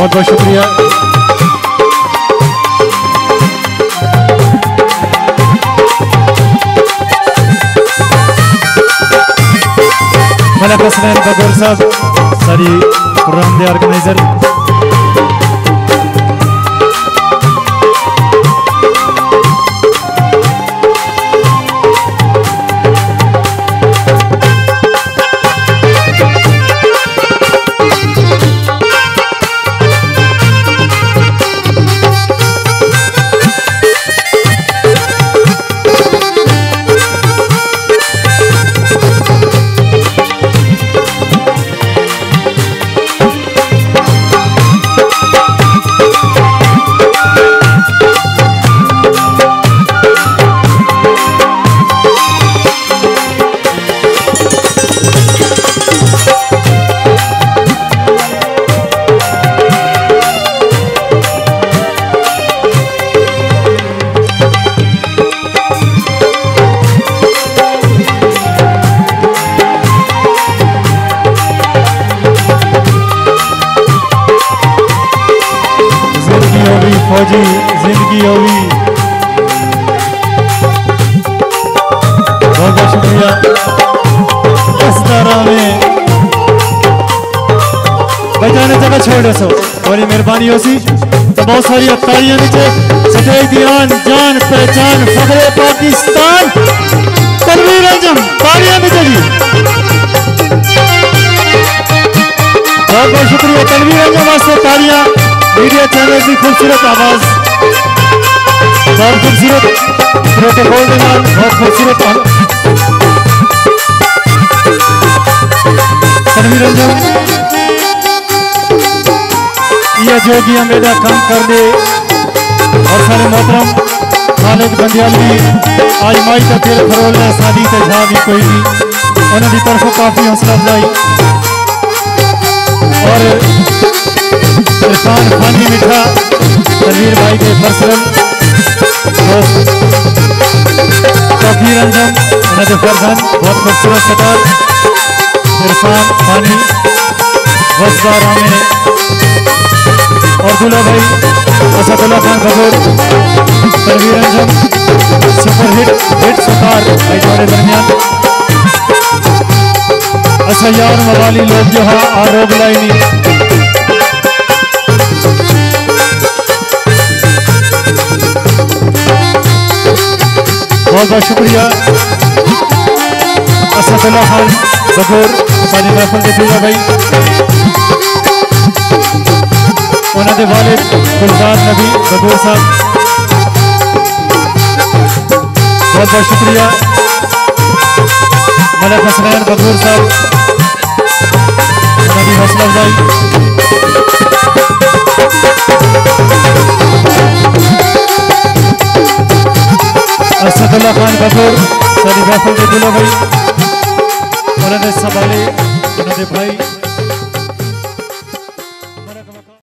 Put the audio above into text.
बहुत बहुत शुक्रिया। मलक हसनैन बगोर साहब सारी प्रोग्राम के ऑर्गेनाइजर। फौजी ज़िंदगी होगी। बहुत बहुत शुक्रिया। इस तरह में बचाने जगह छोड़ सो बड़ी मेहरबानी हो सी तो बहुत सारी अफ्तारियाँ नीचे। सफ़ेद ध्यान जान, पहचान फखरे पाकिस्तान। तनवीर अंजम तालियाँ नीचे जी। बहुत बहुत शुक्रिया तनवीर अंजम वास्ते तालियाँ। मीडिया चैनल की खूबसूरत आवाज़। बहुत खूबसूरत प्रोटोकॉल के नाम बहुत खूबसूरत आवाज़। तनवीर अंजम ये जोगिया मेरा काम कर दे। और सारे मोहतरम, खालिद बंदियाली, आज माई का तेल फरोल है शादी ते जा भी कोई नहीं। उन्होंने तरफों काफ़ी हौसला अफजाई। और इरफान खानी मिठा, तनवीर भाई के दोस्त तफीर अंजम उन्होंने फरजन बहुत खूबसूरत सटार इरफान खानी वसदार आमिर और दूल्हा भाई Asadullah Khan Kapoor Tanveer Anjum super hit hit Sutar भाई तुम्हारे दरमियान। अच्छा यार, मवाली लोग जो है, आरोप लाइनी। बहुत बहुत शुक्रिया। असदुल्ला खान बगोर सारी महफल के दूल्हा भाई। उन्होंने वालिद गुलजार नबी बगोर साहब बहुत बहुत शुक्रिया। मलक हसनैन बगोर साहब उन्होंने हौसला अफजाई बगोर सारी महफल के दिलों भाई उन्हें सबाले, उन्हें भाई